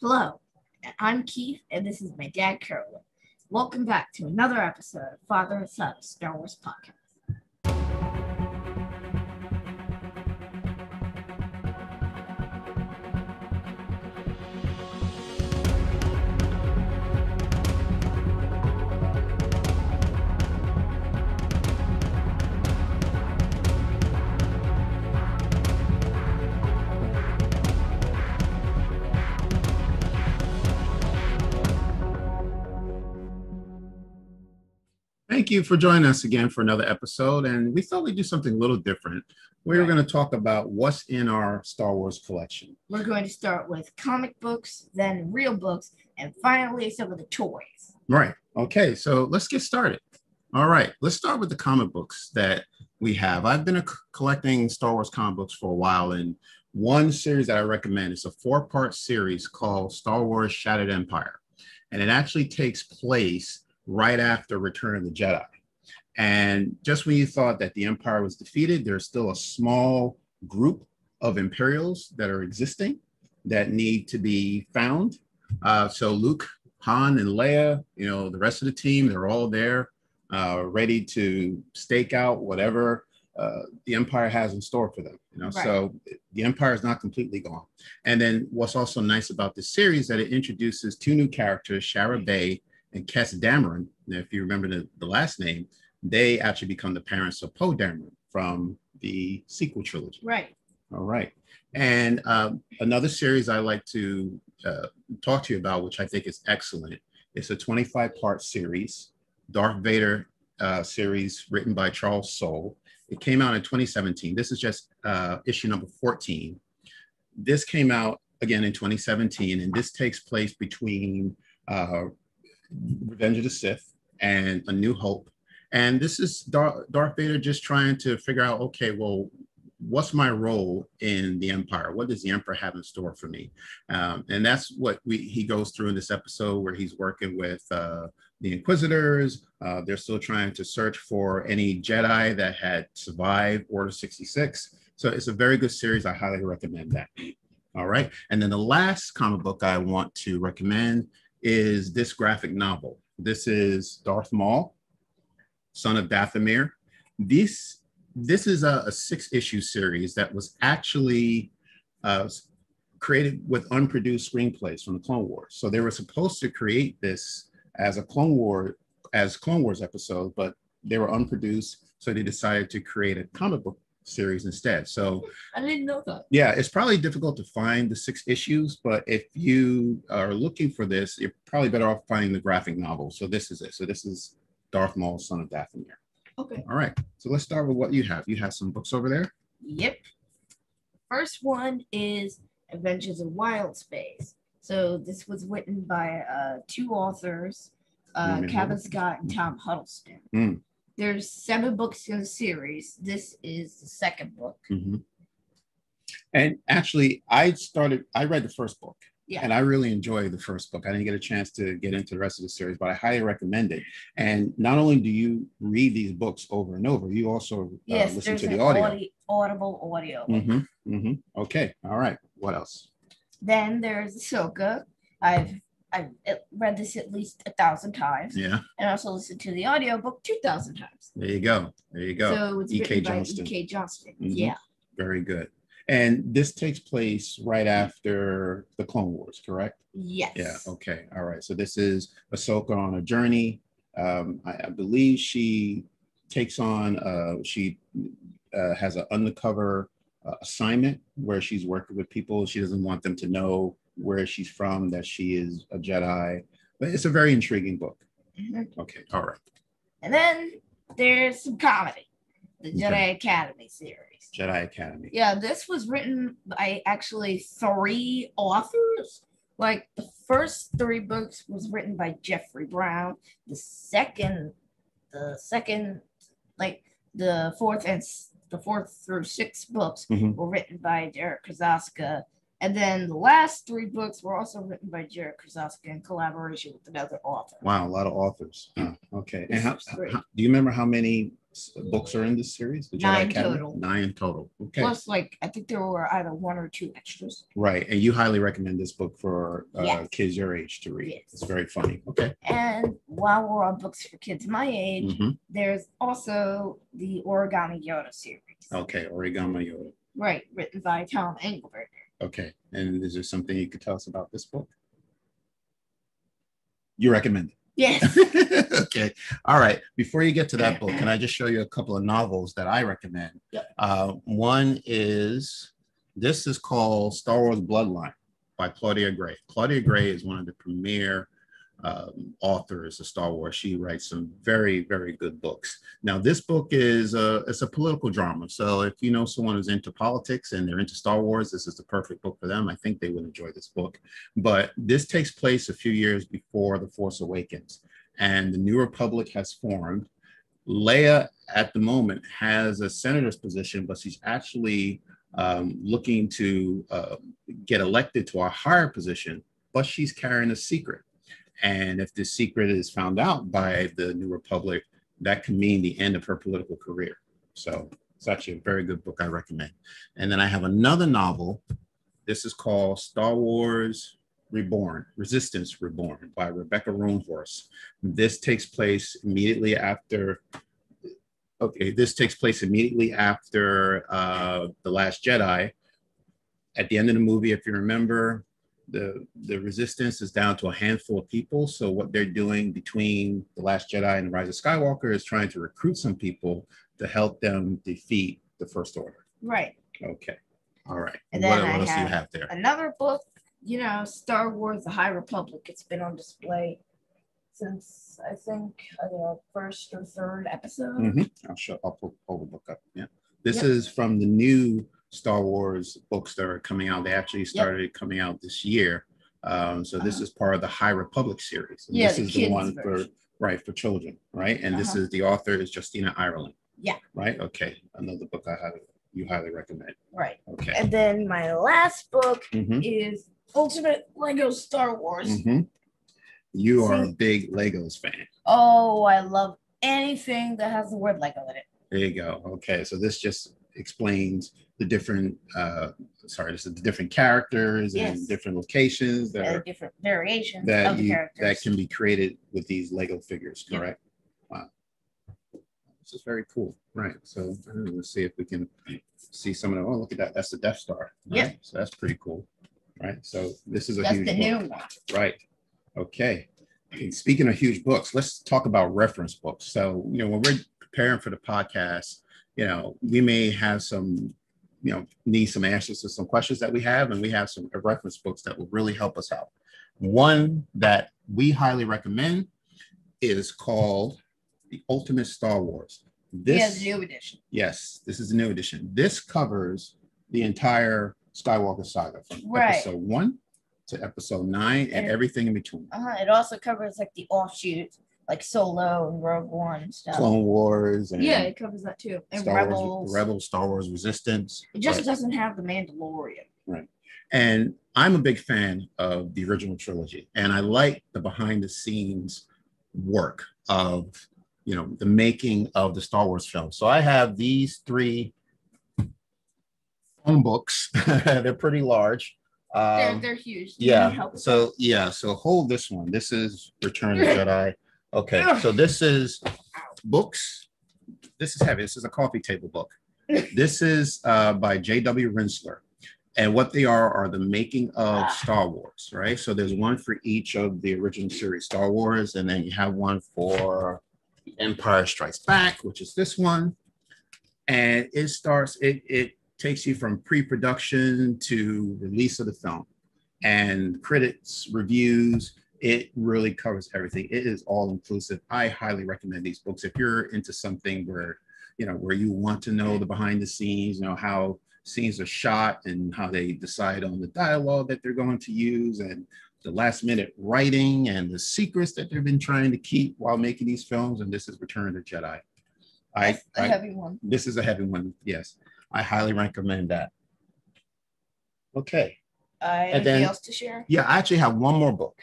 Hello, I'm Keith, and this is my dad, Carolyn. Welcome back to another episode of Father and Son Star Wars Podcast. Thank you for joining us again for another episode. And we thought we'd do something a little different. We were Right. going to talk about what's in our Star Wars collection. We're going to start with comic books, then real books, and finally some of the toys. Right. Okay. So let's get started. All right. Let's start with the comic books that we have. I've been a- collecting Star Wars comic books for a while, and one series that I recommend is a four part series called Star Wars Shattered Empire. And it actually takes place right after Return of the Jedi. And just when you thought that the Empire was defeated, there's still a small group of Imperials that are existing that need to be found. Uh, so Luke, Han, and Leia, you know, the rest of the team, they're all there, uh, ready to stake out whatever uh, the Empire has in store for them. You know, Right. so the Empire is not completely gone. And then what's also nice about this series that it introduces two new characters, Shara Bey and Kes Dameron. Now, if you remember the, the last name, they actually become the parents of Poe Dameron from the sequel trilogy. Right. All right. And um, another series I like to uh, talk to you about, which I think is excellent, it's a 25 part series, Darth Vader uh, series written by Charles Soule. It came out in 2017. This is just uh, issue number 14. This came out again in 2017, and this takes place between uh, Revenge of the Sith and A New Hope. And this is Dar- Darth Vader just trying to figure out, okay, well, what's my role in the empire? What does the emperor have in store for me? Um, and that's what we he goes through in this episode where he's working with uh, the inquisitors. Uh, they're still trying to search for any jedi that had survived order 66 so it's a very good series. I highly recommend that. All right. And then the last comic book i want to recommend is this graphic novel this is darth maul son of dathomir this this is a, a six issue series that was actually uh, created with unproduced screenplays from the Clone Wars. So they were supposed to create this as a Clone War as Clone Wars episode, but they were unproduced. So they decided to create a comic book series instead. So I didn't know that. yeah, it's probably difficult to find the six issues, but if you are looking for this, you're probably better off finding the graphic novel. So this is it. So this is Darth Maul, son of Dathomir. Okay. All right. So let's start with what you have. You have some books over there. Yep. First one is Adventures of Wild Space. So this was written by uh, two authors, uh, Mhm. Cavan Scott and Tom Huddleston. Mm. There's seven books in the series. This is the second book. Mhm. And actually, I started, I read the first book. Yeah. And I really enjoyed the first book. I didn't get a chance to get into the rest of the series, but I highly recommend it. And not only do you read these books over and over, you also uh, Yes, listen to the audio. audi- audible audio. hmm hmm Okay. All right. What else? Then there's Ahsoka. I've I've read this at least a thousand times, Yeah. and also listened to the audiobook two thousand times. There you go. There you go. So it's E.K. Johnston. E.K. Johnston. Mhm. Yeah. Very good. And this takes place right after the Clone Wars, correct? Yes. Yeah. Okay. All right. So this is Ahsoka on a journey. Um, I, I believe she takes on. Uh, she uh, has an undercover uh, assignment where she's working with people. She doesn't want them to know where she's from, that she is a Jedi. But it's a very intriguing book. Mhm. Okay. All right. And then there's some comedy, the Okay. Jedi Academy series. Jedi Academy. Yeah, this was written by actually three authors. Like the first three books was written by Jeffrey Brown. The second, the second, like the fourth and the fourth through sixth books Mhm. were written by Derek Krosoczka. And then the last three books were also written by Jarrett Krosoczka in collaboration with another author. Wow, a lot of authors. Okay. And how, how- do you remember how many books are in this series? Nine Academy? total. Nine total. Okay. Plus, like I think there were either one or two extras. Right. And you highly recommend this book for uh, Yes. kids your age to read. Yes. It's very funny. Okay. And while we're on books for kids my age, Mhm. there's also the Origami Yoda series. Okay. Origami Yoda. Right, written by Tom Engelberg. Okay. And is there something you could tell us about this book? You recommend it. Yes. okay. All right. Before you get to that book, can I just show you a couple of novels that I recommend? Yep. Uh, one is this is called Star Wars Bloodline by Claudia Gray. Claudia Gray is one of the premier um, authors of Star Wars. She writes some very, very good books. Now, this book is a, it's a political drama. So if you know someone who's into politics and they're into Star Wars, this is the perfect book for them. I think they would enjoy this book. But this takes place a few years before The Force Awakens, and the New Republic has formed. Leia, at the moment, has a senator's position, but she's actually um, looking to uh, get elected to a higher position, but she's carrying a secret. And if this secret is found out by the New Republic, that can mean the end of her political career. So it's actually a very good book I recommend. And then I have another novel. This is called Star Wars Reborn, Resistance Reborn by Rebecca Roanhorse. This takes place immediately after. Okay, this takes place immediately after uh, The Last Jedi. At the end of the movie, if you remember, the the resistance is down to a handful of people. So what they're doing between the Last Jedi and the Rise of Skywalker is trying to recruit some people to help them defeat the First Order. right. Okay. All right. And what, then what I else do you have there? Another book, you know, Star Wars: The High Republic. It's been on display since I think uh, the first or third episode. Mm-hmm. I'll show. I'll pull, pull the book up. Yeah. This Yep. is from the new Star Wars books that are coming out. They actually started coming out this year. Um, so this Uh-huh. is part of the High Republic series. And Yeah, this the is the kids one for version. right for children, right? And this Uh-huh. is the author is Justina Ireland. Yeah. Right. Okay. Another book I highly you highly recommend. Right. Okay. And then my last book Mhm. is Ultimate Lego Star Wars. Mhm. You are a big Legos fan. Oh, I love anything that has the word Lego in it. There you go. Okay, so this just explains the different. Uh, sorry, this is the different characters and different locations that are, different variations that of you characters. that can be created with these Lego figures. Yeah. Correct. Wow, this is very cool. Right. So uh, let's see if we can see some of them. Oh, look at that. That's the Death Star. Yeah. Right? So that's pretty cool. Right. So this is a That's huge the book. new one. Right. Okay. And speaking of huge books, let's talk about reference books. So, you know, when we're preparing for the podcast, you know, we may have some, you know, need some answers to some questions that we have, and we have some reference books that will really help us out. One that we highly recommend is called The Ultimate Star Wars. yeah, This, the new edition. yes, this is the new edition. This covers the entire Skywalker saga from Right. episode one to episode nine and And- everything in between. Uh-huh. It also covers like the offshoots, like Solo and Rogue One and stuff. Clone Wars and yeah, it covers that too. And Star Rebels. Wars, Rebels, Star Wars Resistance. It just Right. doesn't have the Mandalorian. Right, and I'm a big fan of the original trilogy, and I like the behind the scenes work of you know the making of the Star Wars film. So I have these three phone books. They're pretty large. they're Um, they're huge. Do yeah. So yeah. So hold this one. This is Return of the Jedi. Okay. So this is books. This is heavy. This is a coffee table book. This is uh, by J.W. Rinzler. And what they are are the making of Star Wars, right? So there's one for each of the original series Star Wars, and then you have one for Empire Strikes Back, which is this one. And it starts, it, it takes you from pre-production to release of the film and critics, reviews. It really covers everything. It is all inclusive. I highly recommend these books. If you're into something where, you know, where you want to know the behind the scenes, you know, how scenes are shot and how they decide on the dialogue that they're going to use and the last minute writing and the secrets that they've been trying to keep while making these films. And this is Return of the Jedi. I, a heavy one. this is a heavy one. Yes, I highly recommend that. Okay. Uh, anything then- else to share? Yeah, I actually have one more book.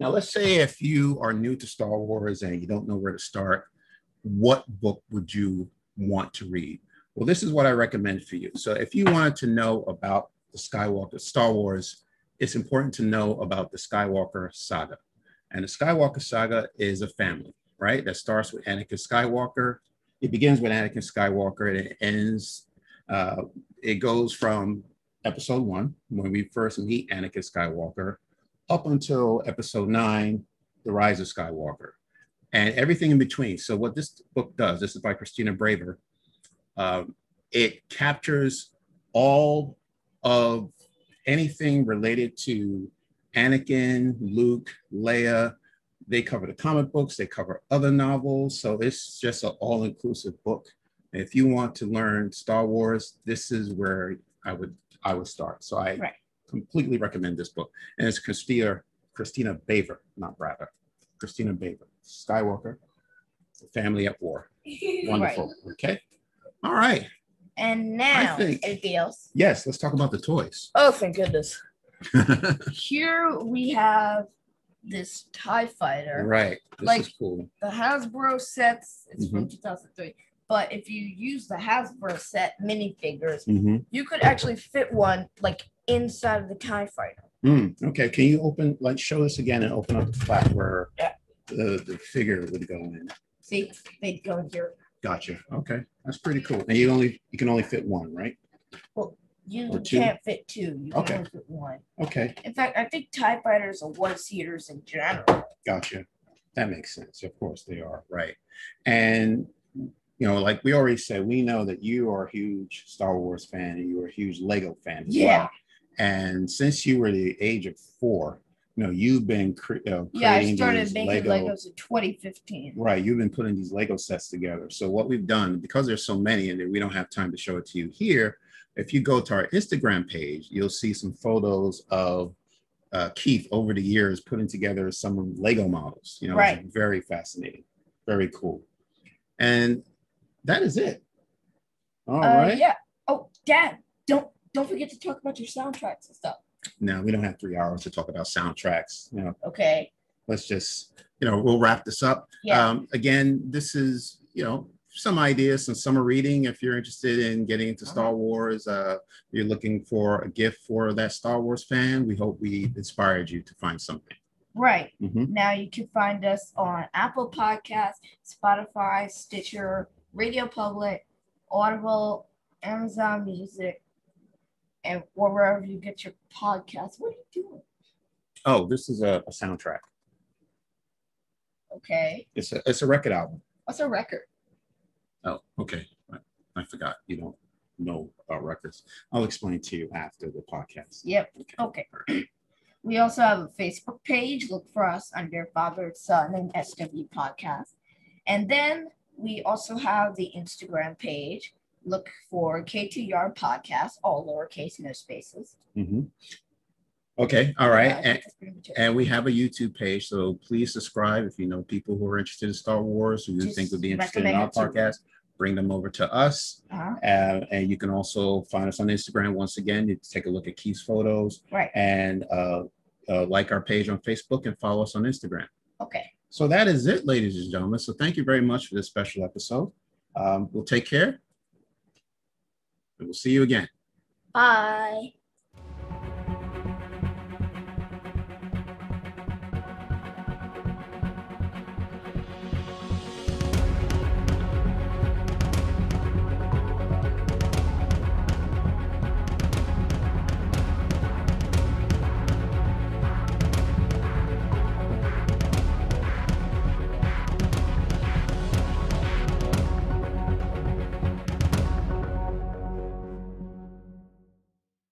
Now, let's say if you are new to Star Wars and you don't know where to start, what book would you want to read? Well, this is what I recommend for you. So if you wanted to know about the Skywalker, Star Wars, it's important to know about the Skywalker saga. And the Skywalker saga is a family, right? That starts with Anakin Skywalker. It begins with Anakin Skywalker and it ends, uh, it goes from episode one, when we first meet Anakin Skywalker, up until episode nine, The Rise of Skywalker, and everything in between. So, what this book does, this is by Christina Braver, um, it captures all of anything related to Anakin, Luke, Leia. They cover the comic books, they cover other novels. So it's just an all inclusive book. if you want to learn Star Wars, this is where I would I would start. So I right. Completely recommend this book. And it's Christina Christina Baver, not Braver. Christina Baver, Skywalker, Family at War. Wonderful. Right. Okay. All right. And now, think, anything else? Yes, let's talk about the toys. Oh, thank goodness. Here we have this TIE fighter. Right. This like is cool. The Hasbro sets, it's mm-hmm. from 2003. But if you use the Hasbro set minifigures, mm-hmm. you could actually fit one like inside of the TIE fighter. Mm, okay. Can you open, like, show us again and open up the flap where yeah. the, the figure would go in? See, they'd go here. Gotcha. Okay, that's pretty cool. And you only you can only fit one, right? Well, you can't fit two. You can okay. only fit one. Okay. In fact, I think Tie Fighters are one seaters in general. Gotcha. That makes sense. Of course, they are right. And you know, like we already said, we know that you are a huge Star Wars fan and you are a huge Lego fan as yeah. well. And since you were the age of four, you know, you've been cre- uh, yeah, I started making Lego, Legos in 2015. Right, you've been putting these Lego sets together. So what we've done, because there's so many and we don't have time to show it to you here, if you go to our Instagram page, you'll see some photos of uh, Keith over the years putting together some Lego models. You know, right. very fascinating, very cool. And that is it. All uh, right. Yeah. Oh, Dad, don't don't forget to talk about your soundtracks and stuff. No, we don't have three hours to talk about soundtracks. You know. Okay. Let's just, you know, we'll wrap this up. Yeah. Um, again, this is, you know, some ideas, some summer reading. If you're interested in getting into Star Wars, uh, you're looking for a gift for that Star Wars fan. We hope we inspired you to find something. Right. Mm-hmm. Now you can find us on Apple Podcasts, Spotify, Stitcher, Radio Public, Audible, Amazon Music, and wherever you get your podcast. What are you doing? Oh, this is a, a soundtrack. Okay. It's a it's a record album. What's a record? Oh, okay. I, I forgot. You don't know about records. I'll explain to you after the podcast. Yep. Okay. okay. We also have a Facebook page. Look for us under Father, Son, and SW Podcast. And then we also have the Instagram page look for K2 Podcast, all lowercase, no spaces. Mm-hmm. Okay, all right. Yeah, and, and, we have a YouTube page, so please subscribe if you know people who are interested in Star Wars who you Just think would be interested in our podcast. Bring them over to us. Uh-huh. Uh, and you can also find us on Instagram. Once again, you take a look at Keith's photos. Right. And uh, uh, like our page on Facebook and follow us on Instagram. Okay. So that is it, ladies and gentlemen. So thank you very much for this special episode. Um, we'll take care and we'll see you again. Bye.